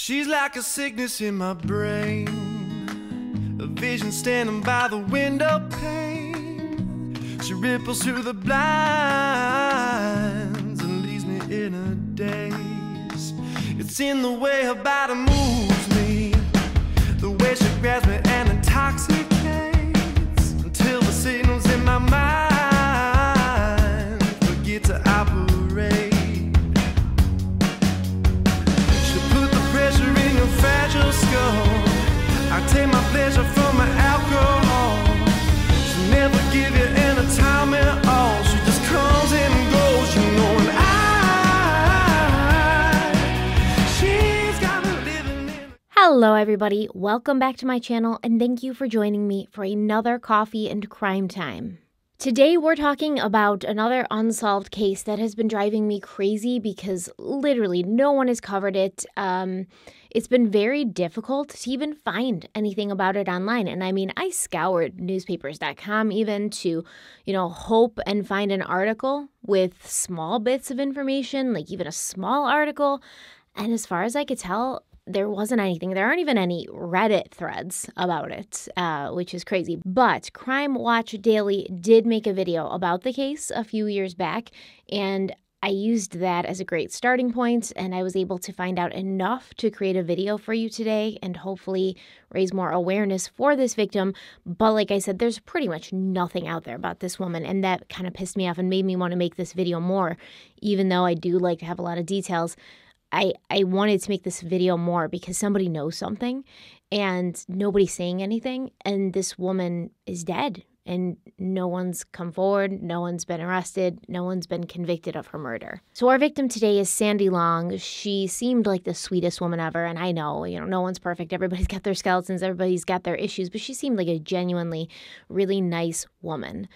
She's like a sickness in my brain, a vision standing by the window pane. She ripples through the blinds and leaves me in a daze. It's in the way her body moves me, the way she grabs me and intoxicates until the signals in my mind Hello, everybody. Welcome back to my channel, and thank you for joining me for another coffee and crime time. Today, we're talking about another unsolved case that has been driving me crazy because literally no one has covered it. Um, it's been very difficult to even find anything about it online. And I mean, I scoured newspapers.com even to, you know, hope and find an article with small bits of information, like even a small article. And as far as I could tell, there wasn't anything. There aren't even any Reddit threads about it, uh, which is crazy. But Crime Watch Daily did make a video about the case a few years back, and I used that as a great starting point, and I was able to find out enough to create a video for you today and hopefully raise more awareness for this victim. But like I said, there's pretty much nothing out there about this woman, and that kind of pissed me off and made me want to make this video more, even though I do like to have a lot of details. I, I wanted to make this video more because somebody knows something and nobody's saying anything. And this woman is dead and no one's come forward. No one's been arrested. No one's been convicted of her murder. So our victim today is Sandy Long. She seemed like the sweetest woman ever. And I know, you know, no one's perfect. Everybody's got their skeletons. Everybody's got their issues. But she seemed like a genuinely really nice woman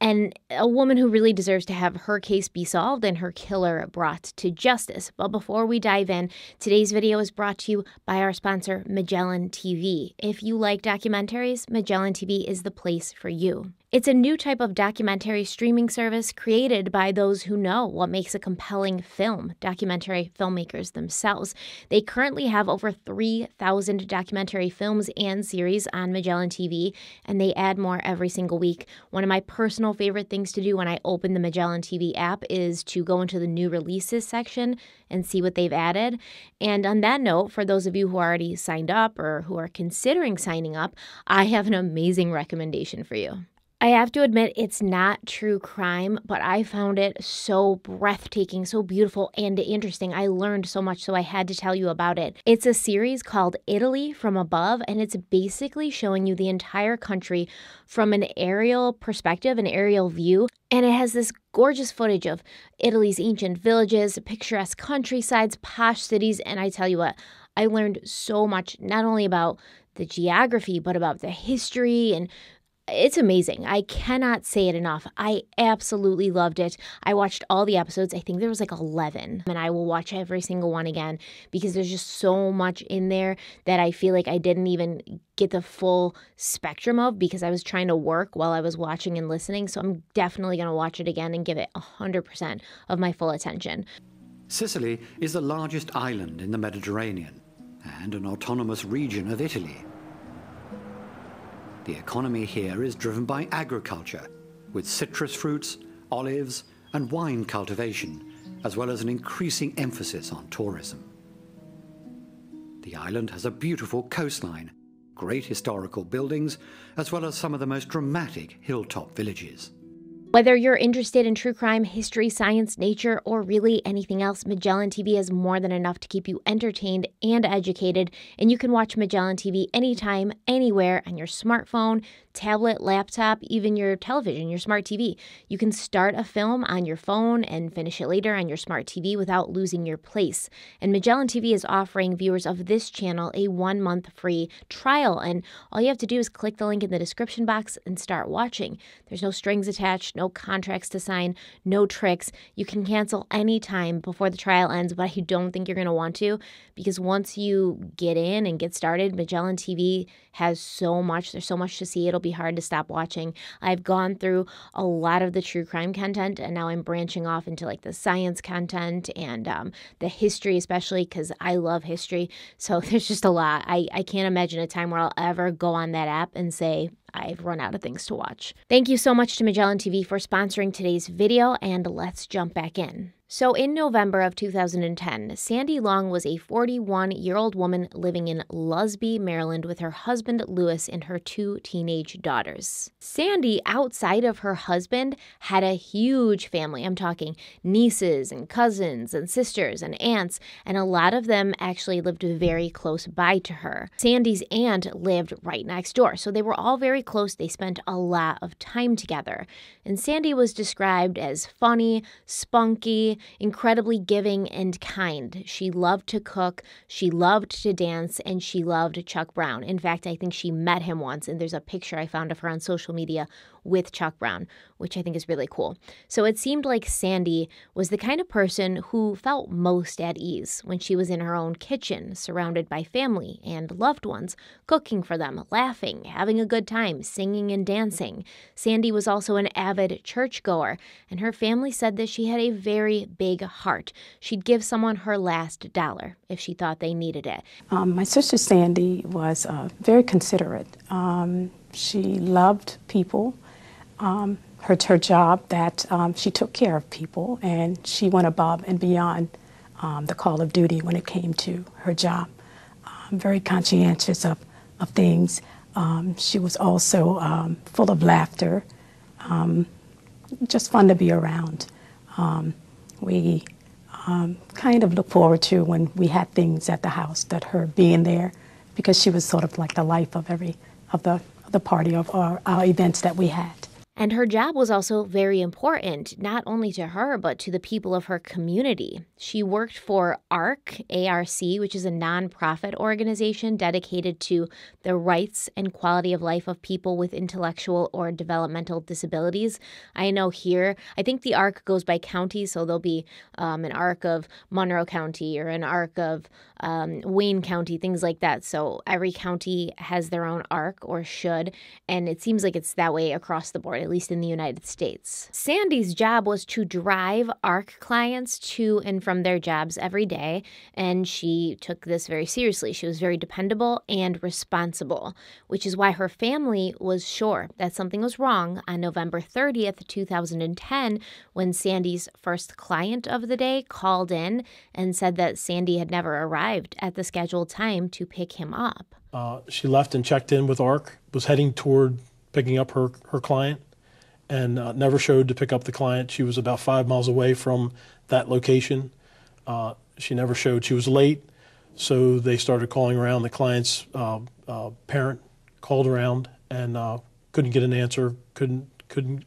and a woman who really deserves to have her case be solved and her killer brought to justice. But before we dive in, today's video is brought to you by our sponsor, Magellan TV. If you like documentaries, Magellan TV is the place for you. It's a new type of documentary streaming service created by those who know what makes a compelling film, documentary filmmakers themselves. They currently have over 3,000 documentary films and series on Magellan TV, and they add more every single week. One of my personal favorite things to do when I open the Magellan TV app is to go into the new releases section and see what they've added. And on that note, for those of you who already signed up or who are considering signing up, I have an amazing recommendation for you. I have to admit, it's not true crime, but I found it so breathtaking, so beautiful, and interesting. I learned so much, so I had to tell you about it. It's a series called Italy from Above, and it's basically showing you the entire country from an aerial perspective, an aerial view. And it has this gorgeous footage of Italy's ancient villages, picturesque countrysides, posh cities, and I tell you what, I learned so much, not only about the geography, but about the history and it's amazing. I cannot say it enough. I absolutely loved it. I watched all the episodes. I think there was like 11, and I will watch every single one again because there's just so much in there that I feel like I didn't even get the full spectrum of because I was trying to work while I was watching and listening. So I'm definitely going to watch it again and give it 100% of my full attention. Sicily is the largest island in the Mediterranean and an autonomous region of Italy. The economy here is driven by agriculture, with citrus fruits, olives, and wine cultivation, as well as an increasing emphasis on tourism. The island has a beautiful coastline, great historical buildings, as well as some of the most dramatic hilltop villages. Whether you're interested in true crime, history, science, nature, or really anything else, Magellan TV has more than enough to keep you entertained and educated. And you can watch Magellan TV anytime, anywhere on your smartphone, tablet, laptop, even your television, your smart TV. You can start a film on your phone and finish it later on your smart TV without losing your place. And Magellan TV is offering viewers of this channel a one month free trial. And all you have to do is click the link in the description box and start watching. There's no strings attached no contracts to sign, no tricks. You can cancel anytime before the trial ends, but I don't think you're going to want to because once you get in and get started, Magellan TV has so much. There's so much to see. It'll be hard to stop watching. I've gone through a lot of the true crime content, and now I'm branching off into like the science content and um, the history, especially because I love history. So there's just a lot. I, I can't imagine a time where I'll ever go on that app and say, I've run out of things to watch. Thank you so much to Magellan TV for sponsoring today's video, and let's jump back in. So, in November of 2010, Sandy Long was a 41 year old woman living in Lusby, Maryland, with her husband Lewis and her two teenage daughters. Sandy, outside of her husband, had a huge family. I'm talking nieces and cousins and sisters and aunts, and a lot of them actually lived very close by to her. Sandy's aunt lived right next door, so they were all very close. They spent a lot of time together. And Sandy was described as funny, spunky, incredibly giving and kind. She loved to cook, she loved to dance, and she loved Chuck Brown. In fact, I think she met him once, and there's a picture I found of her on social media with Chuck Brown, which I think is really cool. So it seemed like Sandy was the kind of person who felt most at ease when she was in her own kitchen, surrounded by family and loved ones, cooking for them, laughing, having a good time, singing and dancing. Sandy was also an avid churchgoer, and her family said that she had a very big heart. She'd give someone her last dollar if she thought they needed it. Um, my sister Sandy was uh, very considerate. Um, she loved people um, her, her job that um, she took care of people and she went above and beyond um, the call of duty when it came to her job. Um, very conscientious of, of things. Um, she was also um, full of laughter, just fun to be around. we kind of look forward to when we had things at the house that her being there because she was sort of like the life of every of the, the party of our, our events that we had. And her job was also very important, not only to her, but to the people of her community. She worked for ARC, ARC, which is a nonprofit organization dedicated to the rights and quality of life of people with intellectual or developmental disabilities. I know here, I think the ARC goes by county, so there'll be um, an ARC of Monroe County or an ARC of um, Wayne County, things like that. So every county has their own ARC or should, and it seems like it's that way across the board least in the United States. Sandy's job was to drive ARC clients to and from their jobs every day, and she took this very seriously. She was very dependable and responsible, which is why her family was sure that something was wrong on November 30th, 2010, when Sandy's first client of the day called in and said that Sandy had never arrived at the scheduled time to pick him up. Uh, she left and checked in with ARC, was heading toward picking up her, her client and uh, never showed to pick up the client. She was about five miles away from that location. Uh, she never showed. She was late, so they started calling around. The client's uh, uh parent called around and uh, couldn't get an answer. Couldn't couldn't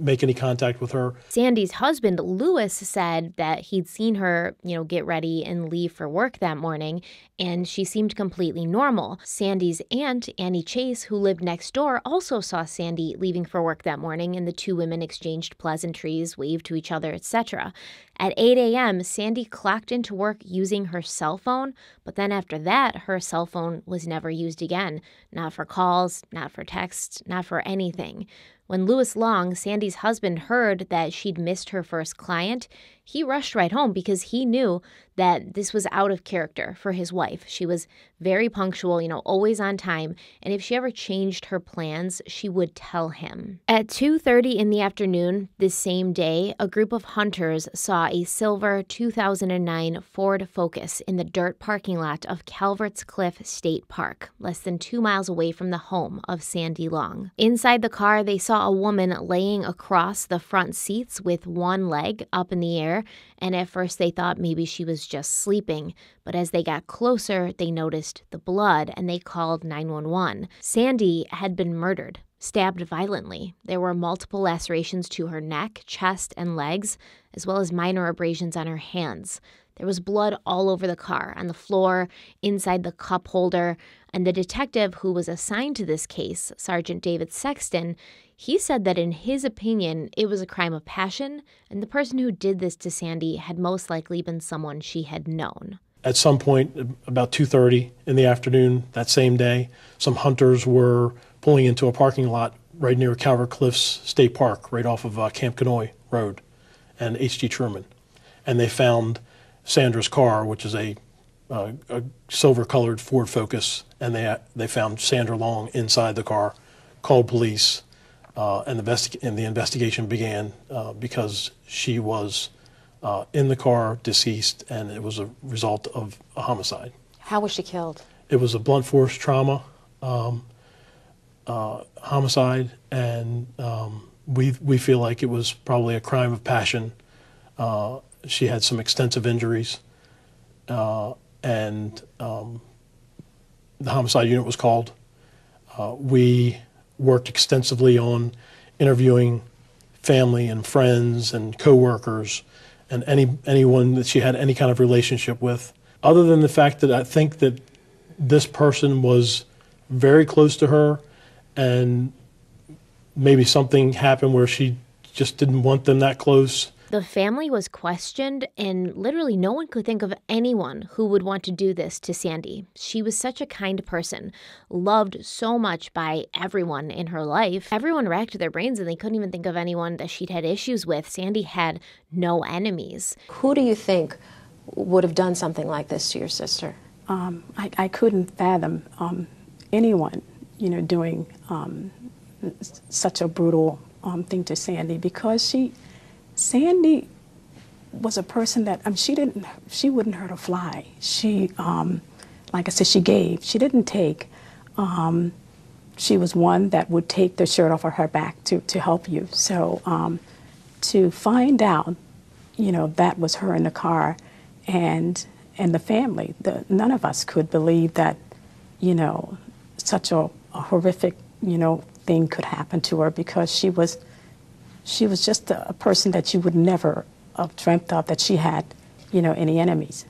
make any contact with her. Sandy's husband, Lewis, said that he'd seen her, you know, get ready and leave for work that morning, and she seemed completely normal. Sandy's aunt, Annie Chase, who lived next door, also saw Sandy leaving for work that morning, and the two women exchanged pleasantries, waved to each other, etc. At 8 a.m., Sandy clocked into work using her cell phone, but then after that, her cell phone was never used again. Not for calls, not for texts, not for anything. When Lewis Long, Sandy's husband, heard that she'd missed her first client, he rushed right home because he knew that this was out of character for his wife. She was very punctual, you know, always on time, and if she ever changed her plans, she would tell him. At 2:30 in the afternoon this same day, a group of hunters saw a silver 2009 Ford Focus in the dirt parking lot of Calvert's Cliff State Park, less than 2 miles away from the home of Sandy Long. Inside the car, they saw a woman laying across the front seats with one leg up in the air and at first they thought maybe she was just sleeping. But as they got closer, they noticed the blood and they called 911. Sandy had been murdered, stabbed violently. There were multiple lacerations to her neck, chest, and legs, as well as minor abrasions on her hands. There was blood all over the car, on the floor, inside the cup holder, and the detective who was assigned to this case, Sergeant David Sexton, he said that in his opinion, it was a crime of passion, and the person who did this to Sandy had most likely been someone she had known. At some point, about 2:30 in the afternoon that same day, some hunters were pulling into a parking lot right near Calvert Cliffs State Park, right off of uh, Camp Kanoy Road and H.G. Trueman, and they found Sandra's car, which is a, uh, a silver-colored Ford Focus, and they they found Sandra Long inside the car, called police, uh, and, the and the investigation began uh, because she was uh, in the car, deceased, and it was a result of a homicide. How was she killed? It was a blunt force trauma um, uh, homicide, and um, we we feel like it was probably a crime of passion. Uh, she had some extensive injuries, uh, and um, the homicide unit was called. Uh, we worked extensively on interviewing family and friends and coworkers and any anyone that she had any kind of relationship with. Other than the fact that I think that this person was very close to her, and maybe something happened where she just didn't want them that close the family was questioned, and literally no one could think of anyone who would want to do this to Sandy. She was such a kind person, loved so much by everyone in her life. Everyone racked their brains and they couldn't even think of anyone that she'd had issues with. Sandy had no enemies. Who do you think would have done something like this to your sister? Um, I, I, couldn't fathom um, anyone, you know, doing um, such a brutal um, thing to Sandy because she Sandy was a person that mean, she didn't she wouldn't hurt a fly. She, um, like I said, she gave. She didn't take. Um, she was one that would take the shirt off of her back to to help you. So um, to find out, you know, that was her in the car, and and the family. The, none of us could believe that, you know, such a, a horrific, you know, thing could happen to her because she was she was just a, a person that you would never have dreamt of that she had, you know, any enemies.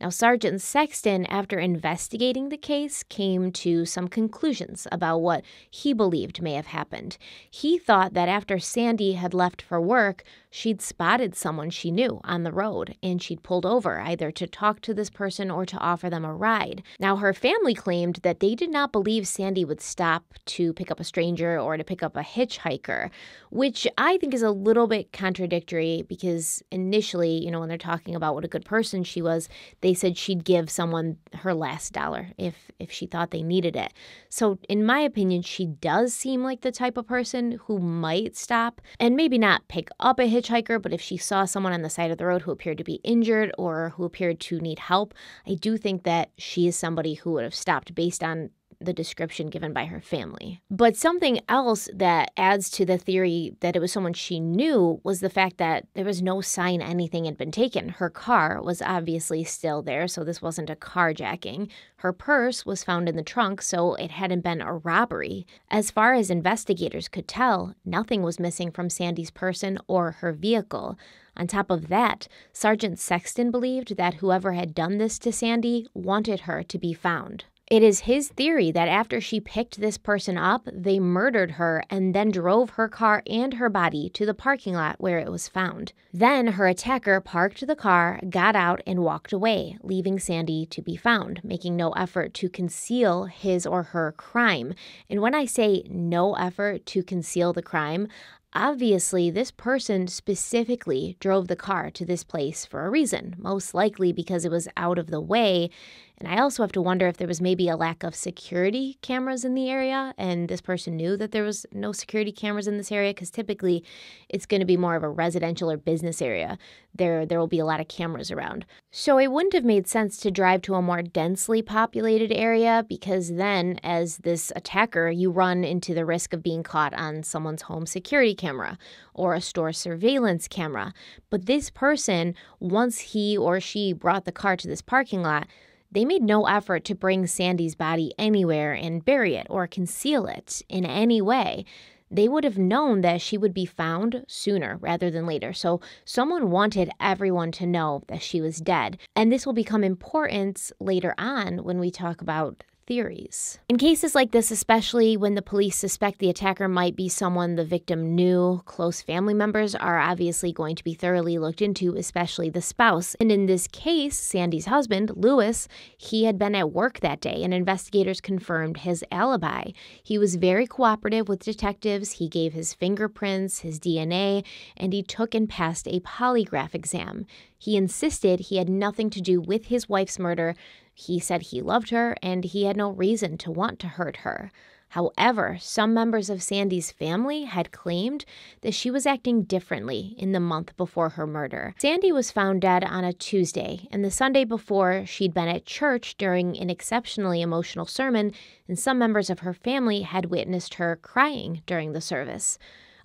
Now, Sergeant Sexton, after investigating the case, came to some conclusions about what he believed may have happened. He thought that after Sandy had left for work, she'd spotted someone she knew on the road and she'd pulled over either to talk to this person or to offer them a ride. Now, her family claimed that they did not believe Sandy would stop to pick up a stranger or to pick up a hitchhiker, which I think is a little bit contradictory because initially, you know, when they're talking about what a good person she was, they said she'd give someone her last dollar if if she thought they needed it. So, in my opinion, she does seem like the type of person who might stop and maybe not pick up a hitchhiker hitchhiker, but if she saw someone on the side of the road who appeared to be injured or who appeared to need help, I do think that she is somebody who would have stopped based on the description given by her family. But something else that adds to the theory that it was someone she knew was the fact that there was no sign anything had been taken. Her car was obviously still there, so this wasn't a carjacking. Her purse was found in the trunk, so it hadn't been a robbery. As far as investigators could tell, nothing was missing from Sandy's person or her vehicle. On top of that, Sergeant Sexton believed that whoever had done this to Sandy wanted her to be found. It is his theory that after she picked this person up, they murdered her and then drove her car and her body to the parking lot where it was found. Then her attacker parked the car, got out, and walked away, leaving Sandy to be found, making no effort to conceal his or her crime. And when I say no effort to conceal the crime, Obviously, this person specifically drove the car to this place for a reason, most likely because it was out of the way and I also have to wonder if there was maybe a lack of security cameras in the area, and this person knew that there was no security cameras in this area because typically it's going to be more of a residential or business area. There, there will be a lot of cameras around. So it wouldn't have made sense to drive to a more densely populated area because then, as this attacker, you run into the risk of being caught on someone's home security camera or a store surveillance camera. But this person, once he or she brought the car to this parking lot, they made no effort to bring Sandy's body anywhere and bury it or conceal it in any way. they would have known that she would be found sooner rather than later. So someone wanted everyone to know that she was dead. And this will become important later on when we talk about theories. In cases like this, especially when the police suspect the attacker might be someone the victim knew, close family members are obviously going to be thoroughly looked into, especially the spouse. And in this case, Sandy's husband, Lewis, he had been at work that day and investigators confirmed his alibi. He was very cooperative with detectives, he gave his fingerprints, his DNA, and he took and passed a polygraph exam. He insisted he had nothing to do with his wife's murder he said he loved her and he had no reason to want to hurt her. However, some members of Sandy's family had claimed that she was acting differently in the month before her murder. Sandy was found dead on a Tuesday, and the Sunday before, she'd been at church during an exceptionally emotional sermon, and some members of her family had witnessed her crying during the service.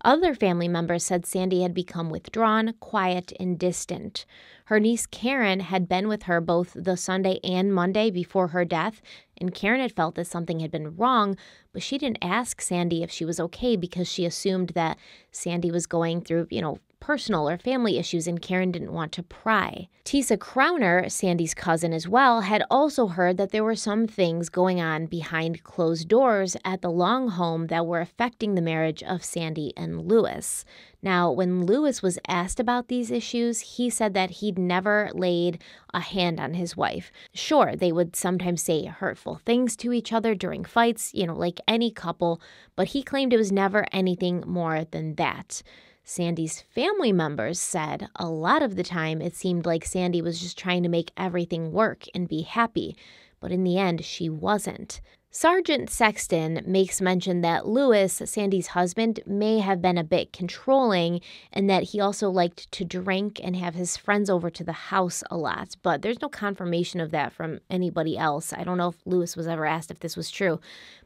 Other family members said Sandy had become withdrawn, quiet, and distant. Her niece Karen had been with her both the Sunday and Monday before her death, and Karen had felt that something had been wrong, but she didn't ask Sandy if she was okay because she assumed that Sandy was going through, you know, personal or family issues, and Karen didn't want to pry. Tisa Crowner, Sandy's cousin as well, had also heard that there were some things going on behind closed doors at the Long home that were affecting the marriage of Sandy and Lewis. Now, when Lewis was asked about these issues, he said that he'd never laid a hand on his wife. Sure, they would sometimes say hurtful things to each other during fights, you know, like any couple, but he claimed it was never anything more than that. Sandy's family members said a lot of the time it seemed like Sandy was just trying to make everything work and be happy, but in the end, she wasn't. Sergeant Sexton makes mention that Lewis, Sandy's husband, may have been a bit controlling and that he also liked to drink and have his friends over to the house a lot, but there's no confirmation of that from anybody else. I don't know if Lewis was ever asked if this was true,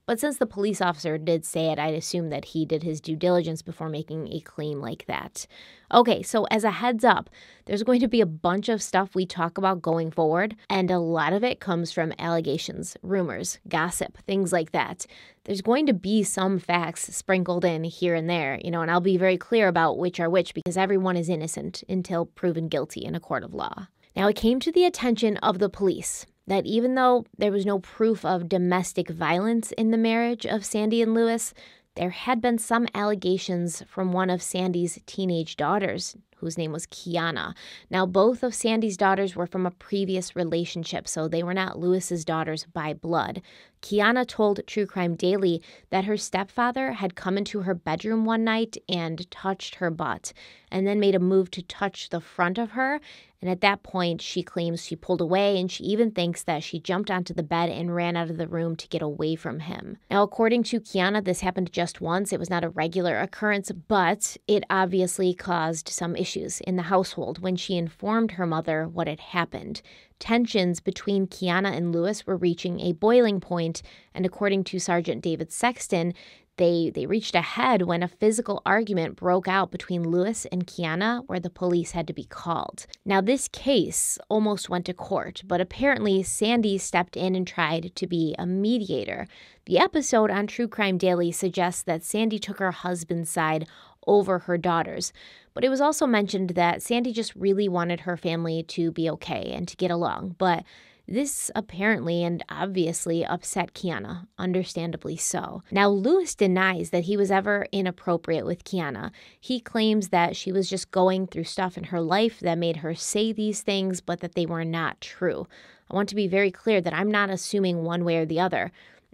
but since the police officer did say it, I'd assume that he did his due diligence before making a claim like that. Okay, so as a heads up, there's going to be a bunch of stuff we talk about going forward, and a lot of it comes from allegations, rumors, gossip, things like that. There's going to be some facts sprinkled in here and there, you know, and I'll be very clear about which are which because everyone is innocent until proven guilty in a court of law. Now, it came to the attention of the police that even though there was no proof of domestic violence in the marriage of Sandy and Lewis, there had been some allegations from one of Sandy's teenage daughters whose name was Kiana. Now, both of Sandy's daughters were from a previous relationship, so they were not Lewis's daughters by blood. Kiana told True Crime Daily that her stepfather had come into her bedroom one night and touched her butt, and then made a move to touch the front of her. And at that point, she claims she pulled away, and she even thinks that she jumped onto the bed and ran out of the room to get away from him. Now, according to Kiana, this happened just once. It was not a regular occurrence, but it obviously caused some issues in the household when she informed her mother what had happened. Tensions between Kiana and Lewis were reaching a boiling point, and according to Sergeant David Sexton, they, they reached a head when a physical argument broke out between Lewis and Kiana, where the police had to be called. Now, this case almost went to court, but apparently Sandy stepped in and tried to be a mediator. The episode on True Crime Daily suggests that Sandy took her husband's side over her daughters. But it was also mentioned that Sandy just really wanted her family to be okay and to get along. But this apparently and obviously upset Kiana, understandably so. Now, Lewis denies that he was ever inappropriate with Kiana. He claims that she was just going through stuff in her life that made her say these things, but that they were not true. I want to be very clear that I'm not assuming one way or the other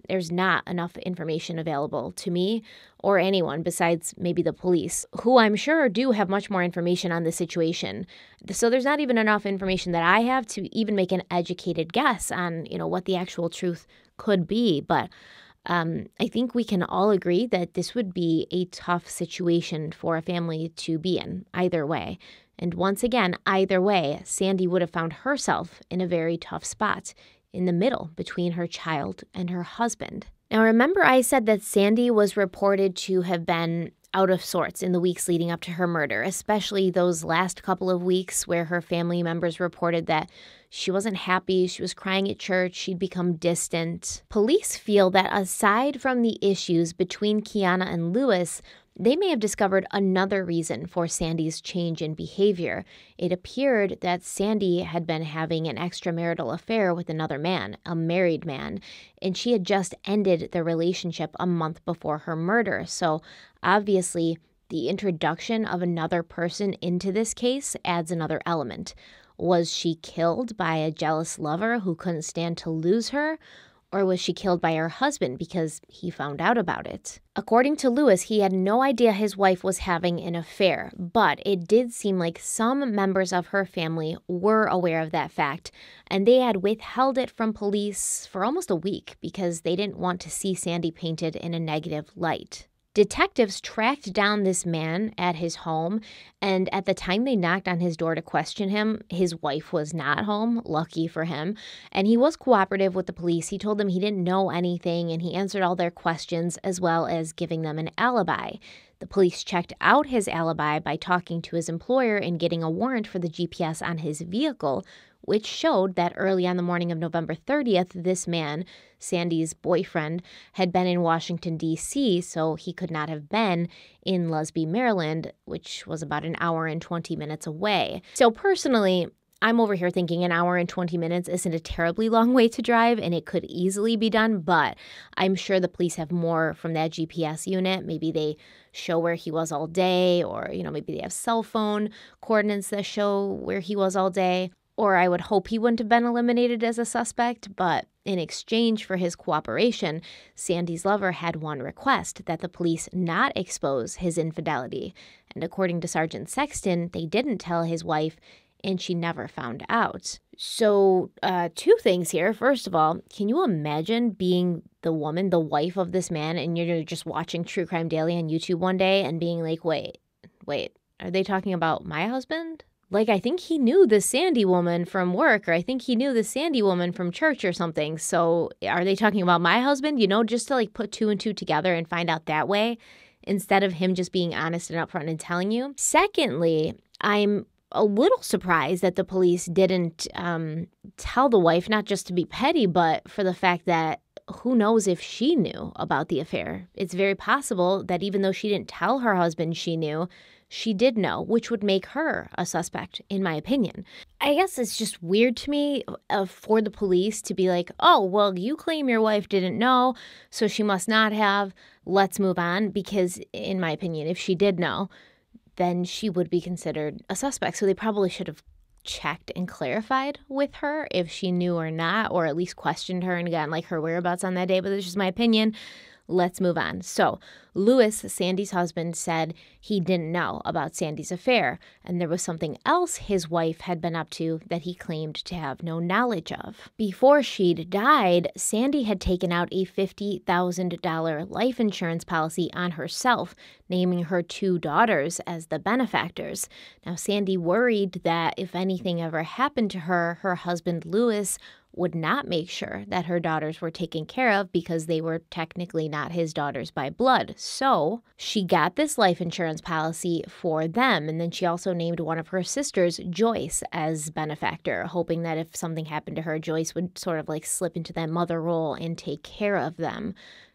there's not enough information available to me or anyone besides maybe the police, who I'm sure do have much more information on the situation. So there's not even enough information that I have to even make an educated guess on, you know, what the actual truth could be. But um, I think we can all agree that this would be a tough situation for a family to be in, either way. And once again, either way, Sandy would have found herself in a very tough spot in the middle between her child and her husband. Now, remember, I said that Sandy was reported to have been out of sorts in the weeks leading up to her murder, especially those last couple of weeks where her family members reported that she wasn't happy, she was crying at church, she'd become distant. Police feel that aside from the issues between Kiana and Lewis, they may have discovered another reason for Sandy's change in behavior. It appeared that Sandy had been having an extramarital affair with another man, a married man, and she had just ended the relationship a month before her murder. So obviously, the introduction of another person into this case adds another element. Was she killed by a jealous lover who couldn't stand to lose her? Or was she killed by her husband because he found out about it? According to Lewis, he had no idea his wife was having an affair, but it did seem like some members of her family were aware of that fact, and they had withheld it from police for almost a week because they didn't want to see Sandy painted in a negative light. Detectives tracked down this man at his home, and at the time they knocked on his door to question him, his wife was not home, lucky for him, and he was cooperative with the police. He told them he didn't know anything and he answered all their questions as well as giving them an alibi. The police checked out his alibi by talking to his employer and getting a warrant for the GPS on his vehicle, which showed that early on the morning of November 30th, this man, Sandy's boyfriend, had been in Washington, D.C., so he could not have been in Lusby, Maryland, which was about an hour and 20 minutes away. So, personally, I'm over here thinking an hour and 20 minutes isn't a terribly long way to drive and it could easily be done, but I'm sure the police have more from that GPS unit. Maybe they show where he was all day, or, you know, maybe they have cell phone coordinates that show where he was all day or I would hope he wouldn't have been eliminated as a suspect, but in exchange for his cooperation, Sandy's lover had one request that the police not expose his infidelity. And according to Sergeant Sexton, they didn't tell his wife, and she never found out. So, uh, two things here. First of all, can you imagine being the woman, the wife of this man, and you're just watching True Crime Daily on YouTube one day and being like, wait, wait, are they talking about my husband? Like I think he knew the Sandy woman from work, or I think he knew the Sandy woman from church or something. So are they talking about my husband? You know, just to like put two and two together and find out that way instead of him just being honest and upfront and telling you. Secondly, I'm a little surprised that the police didn't um, tell the wife, not just to be petty, but for the fact that who knows if she knew about the affair. It's very possible that even though she didn't tell her husband she knew, she did know, which would make her a suspect, in my opinion. I guess it's just weird to me uh, for the police to be like, oh, well, you claim your wife didn't know, so she must not have. Let's move on. Because, in my opinion, if she did know, then she would be considered a suspect. So they probably should have checked and clarified with her if she knew or not, or at least questioned her and gotten like her whereabouts on that day. But that's just my opinion. Let's move on. So, Lewis, Sandy's husband, said he didn't know about Sandy's affair, and there was something else his wife had been up to that he claimed to have no knowledge of. Before she'd died, Sandy had taken out a $50,000 life insurance policy on herself, naming her two daughters as the benefactors. Now, Sandy worried that if anything ever happened to her, her husband Lewis would not make sure that her daughters were taken care of because they were technically not his daughters by blood. So she got this life insurance policy for them. And then she also named one of her sisters, Joyce, as benefactor, hoping that if something happened to her, Joyce would sort of like slip into that mother role and take care of them.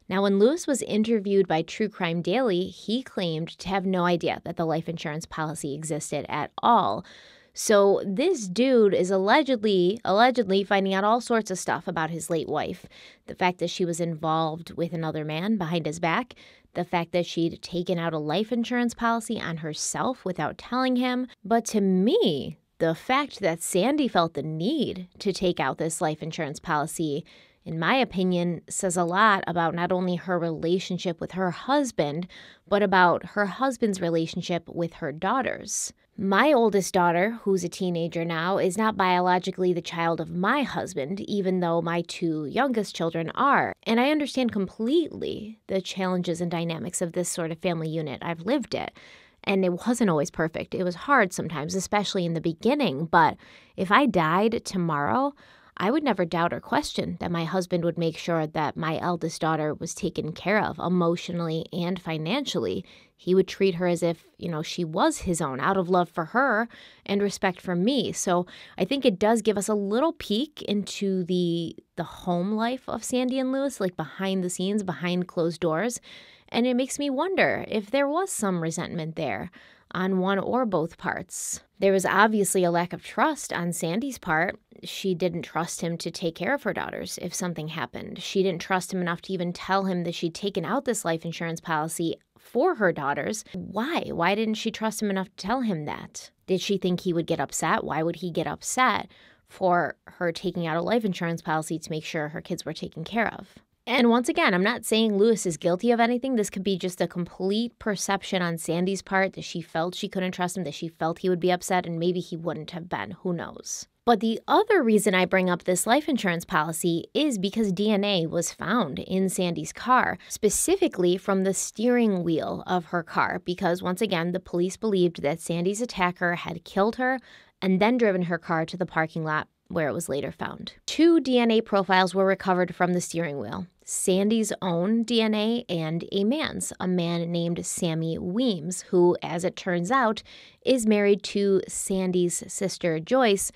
Now, when Lewis was interviewed by True Crime Daily, he claimed to have no idea that the life insurance policy existed at all. So this dude is allegedly allegedly finding out all sorts of stuff about his late wife. The fact that she was involved with another man behind his back, the fact that she'd taken out a life insurance policy on herself without telling him. But to me, the fact that Sandy felt the need to take out this life insurance policy in my opinion, says a lot about not only her relationship with her husband, but about her husband's relationship with her daughters. My oldest daughter, who's a teenager now, is not biologically the child of my husband, even though my two youngest children are. And I understand completely the challenges and dynamics of this sort of family unit. I've lived it. And it wasn't always perfect. It was hard sometimes, especially in the beginning. But if I died tomorrow, I would never doubt or question that my husband would make sure that my eldest daughter was taken care of emotionally and financially. He would treat her as if, you know, she was his own out of love for her and respect for me. So I think it does give us a little peek into the the home life of Sandy and Lewis, like behind the scenes, behind closed doors. And it makes me wonder if there was some resentment there on one or both parts. There was obviously a lack of trust on Sandy's part. She didn't trust him to take care of her daughters if something happened. She didn't trust him enough to even tell him that she'd taken out this life insurance policy for her daughters. Why? Why didn't she trust him enough to tell him that? Did she think he would get upset? Why would he get upset for her taking out a life insurance policy to make sure her kids were taken care of? And once again, I'm not saying Lewis is guilty of anything. This could be just a complete perception on Sandy's part that she felt she couldn't trust him, that she felt he would be upset, and maybe he wouldn't have been. Who knows? But the other reason I bring up this life insurance policy is because DNA was found in Sandy's car, specifically from the steering wheel of her car, because once again, the police believed that Sandy's attacker had killed her and then driven her car to the parking lot where it was later found. Two DNA profiles were recovered from the steering wheel Sandy's own DNA and a man's, a man named Sammy Weems, who, as it turns out, is married to Sandy's sister Joyce,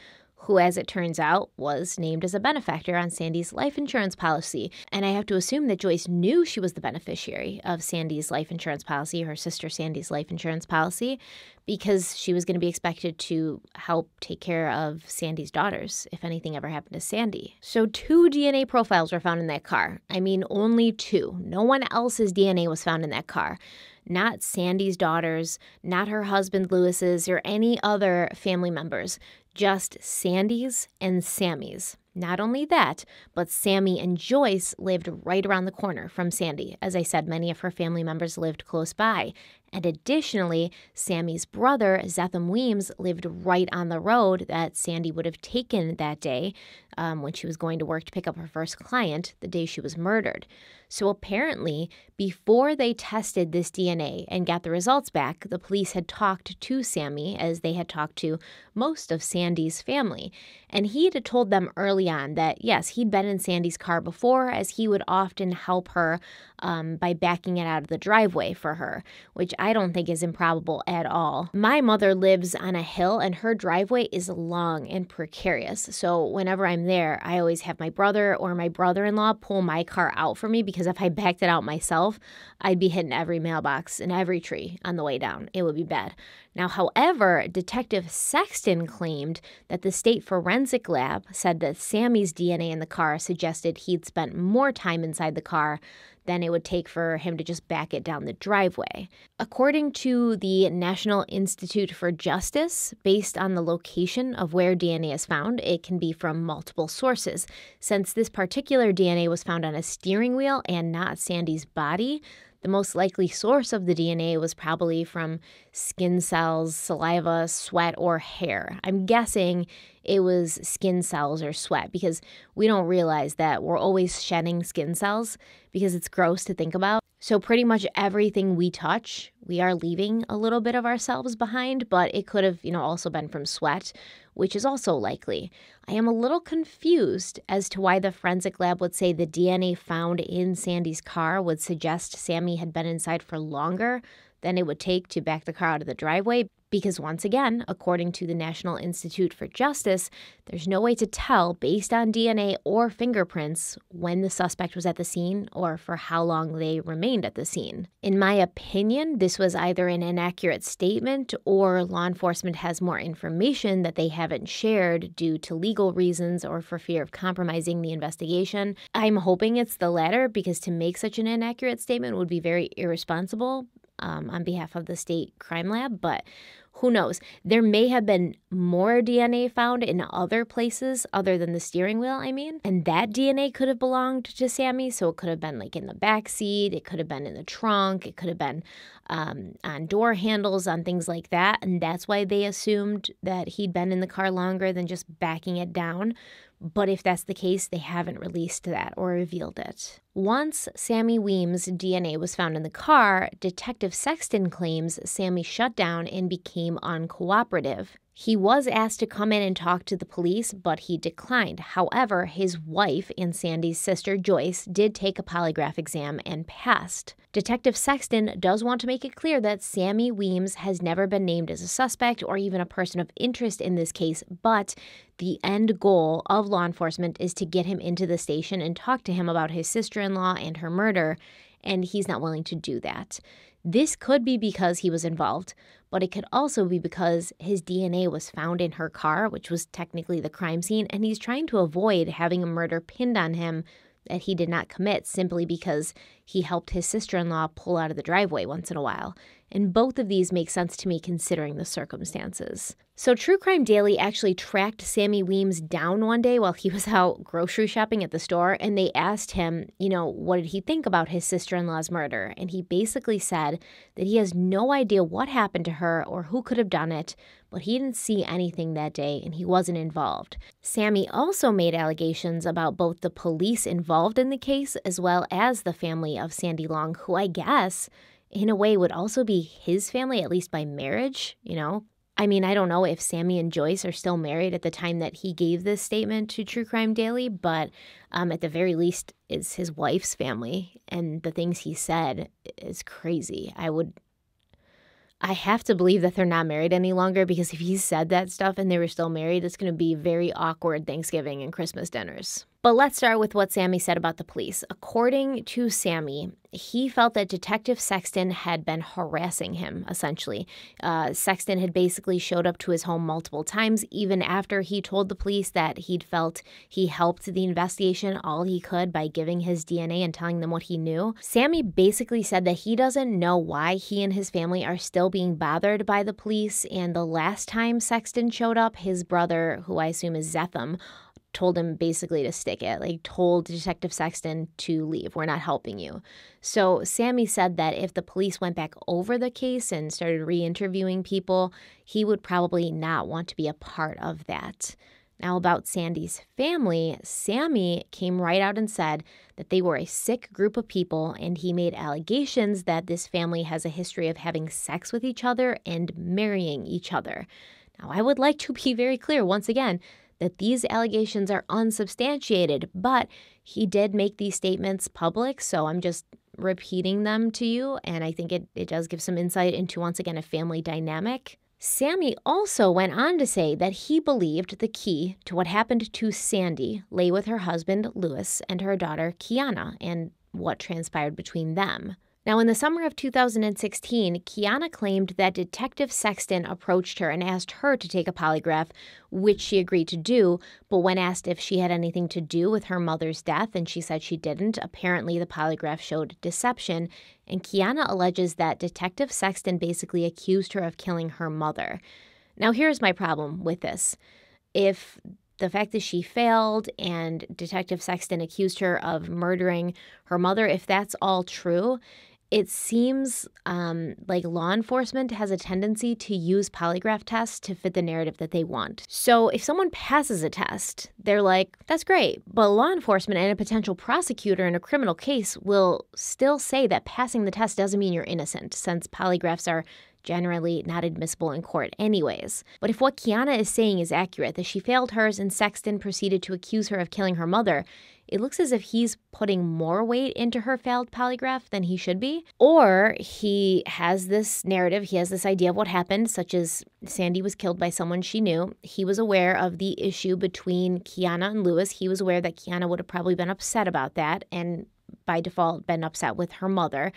who, as it turns out, was named as a benefactor on Sandy's life insurance policy. And I have to assume that Joyce knew she was the beneficiary of Sandy's life insurance policy, her sister Sandy's life insurance policy, because she was going to be expected to help take care of Sandy's daughters if anything ever happened to Sandy. So, two DNA profiles were found in that car. I mean, only two. No one else's DNA was found in that car not Sandy's daughters, not her husband Lewis's, or any other family members just Sandy's and Sammy's. Not only that, but Sammy and Joyce lived right around the corner from Sandy. As I said, many of her family members lived close by. And additionally, Sammy's brother, Zetham Weems, lived right on the road that Sandy would have taken that day um, when she was going to work to pick up her first client the day she was murdered. So apparently, before they tested this DNA and got the results back, the police had talked to Sammy as they had talked to most of Sandy's family. And he had told them early on that, yes, he'd been in Sandy's car before, as he would often help her um, by backing it out of the driveway for her, which I don't think is improbable at all. My mother lives on a hill, and her driveway is long and precarious. So whenever I'm there, I always have my brother or my brother in law pull my car out for me because if I backed it out myself, I'd be hitting every mailbox and every tree on the way down. It would be bad. Now, however, Detective Sexton claimed that the state forensic lab said that Sammy's DNA in the car suggested he'd spent more time inside the car than it would take for him to just back it down the driveway. According to the National Institute for Justice, based on the location of where DNA is found, it can be from multiple sources. Since this particular DNA was found on a steering wheel and not Sandy's body, the most likely source of the DNA was probably from skin cells, saliva, sweat, or hair. I'm guessing it was skin cells or sweat because we don't realize that we're always shedding skin cells because it's gross to think about. So, pretty much everything we touch, we are leaving a little bit of ourselves behind, but it could have, you know, also been from sweat, which is also likely. I am a little confused as to why the forensic lab would say the DNA found in Sandy's car would suggest Sammy had been inside for longer than it would take to back the car out of the driveway because, once again, according to the National Institute for Justice, there's no way to tell based on DNA or fingerprints when the suspect was at the scene or for how long they remained at the scene. In my opinion, this was either an inaccurate statement or law enforcement has more information that they haven't shared due to legal reasons or for fear of compromising the investigation. I'm hoping it's the latter because to make such an inaccurate statement would be very irresponsible um, on behalf of the state crime lab, but who knows? There may have been more DNA found in other places other than the steering wheel, I mean. And that DNA could have belonged to Sammy. So it could have been like in the back seat, it could have been in the trunk, it could have been um, on door handles, on things like that. And that's why they assumed that he'd been in the car longer than just backing it down. But if that's the case, they haven't released that or revealed it. Once Sammy Weems' DNA was found in the car, Detective Sexton claims Sammy shut down and became uncooperative. He was asked to come in and talk to the police, but he declined. However, his wife and Sandy's sister, Joyce, did take a polygraph exam and passed. Detective Sexton does want to make it clear that Sammy Weems has never been named as a suspect or even a person of interest in this case, but the end goal of law enforcement is to get him into the station and talk to him about his sister in law and her murder, and he's not willing to do that. This could be because he was involved, but it could also be because his DNA was found in her car, which was technically the crime scene, and he's trying to avoid having a murder pinned on him that he did not commit simply because he helped his sister in law pull out of the driveway once in a while and both of these make sense to me considering the circumstances. So, True Crime Daily actually tracked Sammy Weems down one day while he was out grocery shopping at the store, and they asked him, you know, what did he think about his sister in law's murder? And he basically said that he has no idea what happened to her or who could have done it, but he didn't see anything that day and he wasn't involved. Sammy also made allegations about both the police involved in the case as well as the family of Sandy Long, who I guess in a way would also be his family, at least by marriage, you know? I mean, I don't know if Sammy and Joyce are still married at the time that he gave this statement to True Crime Daily, but um, at the very least, it's his wife's family. And the things he said is crazy. I would, I have to believe that they're not married any longer because if he said that stuff and they were still married, it's going to be very awkward Thanksgiving and Christmas dinners. But let's start with what Sammy said about the police. According to Sammy, he felt that Detective Sexton had been harassing him, essentially. Uh, Sexton had basically showed up to his home multiple times, even after he told the police that he'd felt he helped the investigation all he could by giving his DNA and telling them what he knew. Sammy basically said that he doesn't know why he and his family are still being bothered by the police, and the last time Sexton showed up, his brother, who I assume is Zetham, told him basically to stick it, like told Detective Sexton to leave. We're not helping you. So Sammy said that if the police went back over the case and started re interviewing people, he would probably not want to be a part of that. Now, about Sandy's family, Sammy came right out and said that they were a sick group of people, and he made allegations that this family has a history of having sex with each other and marrying each other. Now, I would like to be very clear once again that these allegations are unsubstantiated, but he did make these statements public, so I'm just repeating them to you, and I think it, it does give some insight into, once again, a family dynamic. Sammy also went on to say that he believed the key to what happened to Sandy lay with her husband, Lewis, and her daughter, Kiana, and what transpired between them. Now, in the summer of 2016, Kiana claimed that Detective Sexton approached her and asked her to take a polygraph, which she agreed to do. But when asked if she had anything to do with her mother's death, and she said she didn't, apparently the polygraph showed deception. And Kiana alleges that Detective Sexton basically accused her of killing her mother. Now, here's my problem with this. If the fact that she failed and Detective Sexton accused her of murdering her mother, if that's all true, it seems um, like law enforcement has a tendency to use polygraph tests to fit the narrative that they want. So if someone passes a test, they're like, that's great. But law enforcement and a potential prosecutor in a criminal case will still say that passing the test doesn't mean you're innocent, since polygraphs are generally not admissible in court, anyways. But if what Kiana is saying is accurate, that she failed hers and Sexton proceeded to accuse her of killing her mother, it looks as if he's putting more weight into her failed polygraph than he should be. Or he has this narrative, he has this idea of what happened, such as Sandy was killed by someone she knew. He was aware of the issue between Kiana and Lewis. He was aware that Kiana would have probably been upset about that and by default been upset with her mother.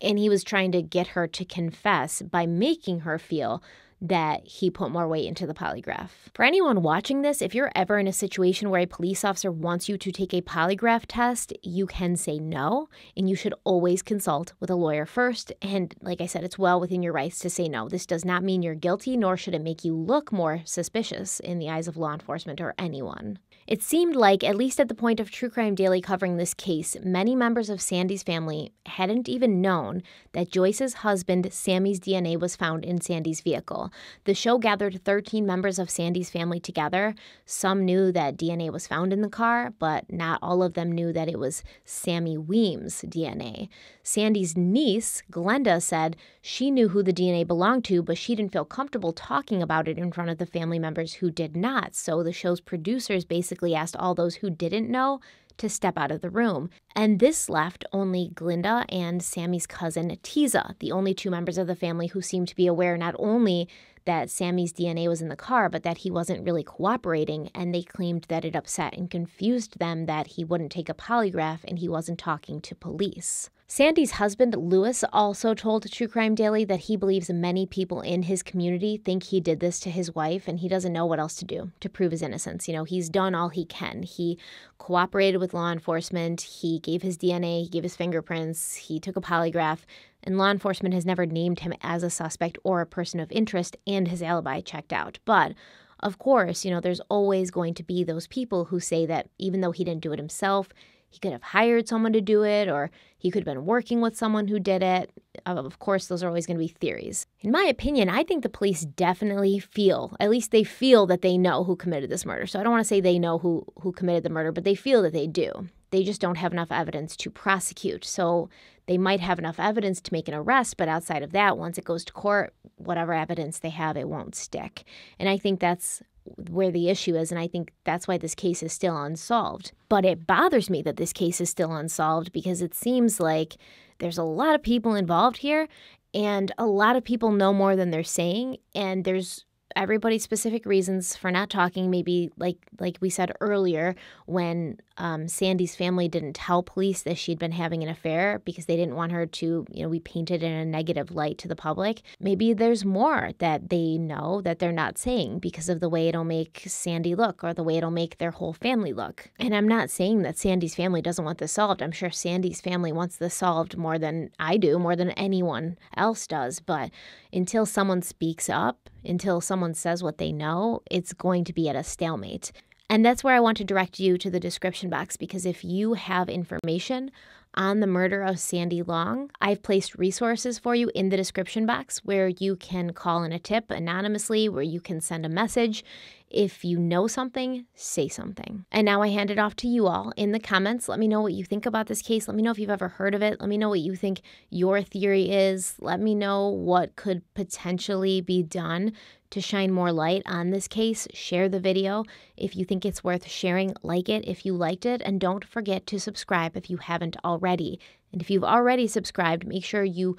And he was trying to get her to confess by making her feel that he put more weight into the polygraph. For anyone watching this, if you're ever in a situation where a police officer wants you to take a polygraph test, you can say no, and you should always consult with a lawyer first. And like I said, it's well within your rights to say no. This does not mean you're guilty, nor should it make you look more suspicious in the eyes of law enforcement or anyone. It seemed like, at least at the point of True Crime Daily covering this case, many members of Sandy's family hadn't even known that Joyce's husband, Sammy's DNA, was found in Sandy's vehicle. The show gathered 13 members of Sandy's family together. Some knew that DNA was found in the car, but not all of them knew that it was Sammy Weems' DNA. Sandy's niece, Glenda, said she knew who the DNA belonged to, but she didn't feel comfortable talking about it in front of the family members who did not. So the show's producers basically asked all those who didn't know to step out of the room. And this left only Glinda and Sammy's cousin Tiza, the only two members of the family who seemed to be aware not only that Sammy's DNA was in the car, but that he wasn't really cooperating. And they claimed that it upset and confused them that he wouldn't take a polygraph and he wasn't talking to police. Sandy's husband, Lewis, also told True Crime Daily that he believes many people in his community think he did this to his wife and he doesn't know what else to do to prove his innocence. You know, he's done all he can. He cooperated with law enforcement, he gave his DNA, he gave his fingerprints, he took a polygraph, and law enforcement has never named him as a suspect or a person of interest, and his alibi checked out. But of course, you know, there's always going to be those people who say that even though he didn't do it himself, he could have hired someone to do it, or he could have been working with someone who did it. Of course, those are always going to be theories. In my opinion, I think the police definitely feel, at least they feel that they know who committed this murder. So I don't want to say they know who, who committed the murder, but they feel that they do. They just don't have enough evidence to prosecute. So they might have enough evidence to make an arrest, but outside of that, once it goes to court, whatever evidence they have, it won't stick. And I think that's where the issue is, and I think that's why this case is still unsolved. But it bothers me that this case is still unsolved because it seems like there's a lot of people involved here, and a lot of people know more than they're saying, and there's everybody's specific reasons for not talking maybe like like we said earlier when um, sandy's family didn't tell police that she'd been having an affair because they didn't want her to you know be painted in a negative light to the public. Maybe there's more that they know that they're not saying because of the way it'll make sandy look or the way it'll make their whole family look. And i'm not saying that sandy's family doesn't want this solved. I'm sure sandy's family wants this solved more than i do more than anyone else does. But until someone speaks up until someone says what they know, it's going to be at a stalemate. And that's where I want to direct you to the description box because if you have information on the murder of Sandy Long, I've placed resources for you in the description box where you can call in a tip anonymously, where you can send a message. If you know something, say something. And now I hand it off to you all in the comments. Let me know what you think about this case. Let me know if you've ever heard of it. Let me know what you think your theory is. Let me know what could potentially be done to shine more light on this case, share the video. If you think it's worth sharing, like it if you liked it, and don't forget to subscribe if you haven't already. And if you've already subscribed, make sure you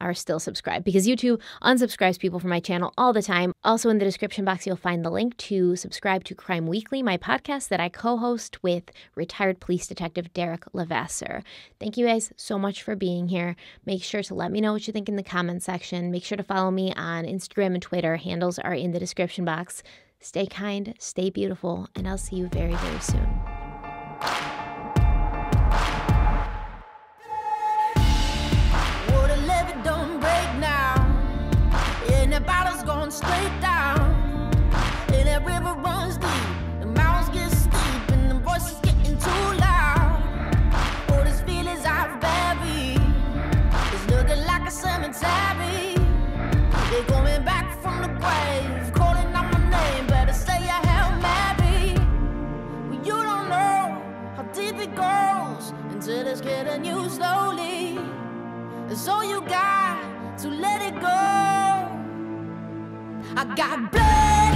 are still subscribed because YouTube unsubscribes people from my channel all the time. Also, in the description box, you'll find the link to subscribe to Crime Weekly, my podcast that I co host with retired police detective Derek Levasseur. Thank you guys so much for being here. Make sure to let me know what you think in the comment section. Make sure to follow me on Instagram and Twitter. Handles are in the description box. Stay kind, stay beautiful, and I'll see you very, very soon. Getting you slowly. So you got to let it go. I got blood,